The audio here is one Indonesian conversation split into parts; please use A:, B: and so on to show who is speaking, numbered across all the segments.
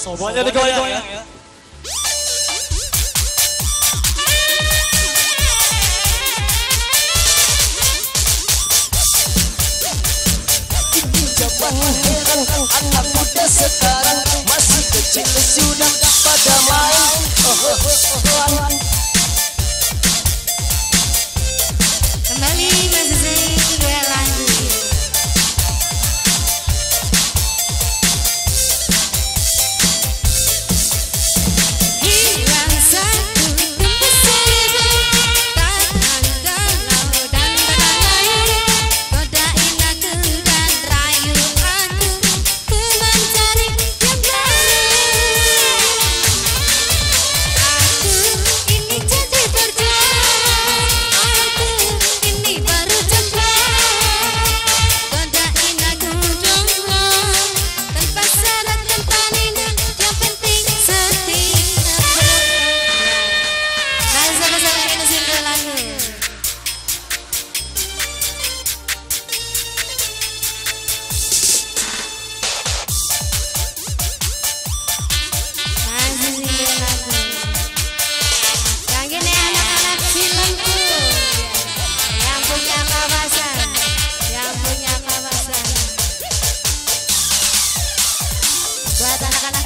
A: Semuanya digoyang ya.
B: ya? Heran anak muda sekarang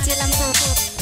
C: still I'm so good.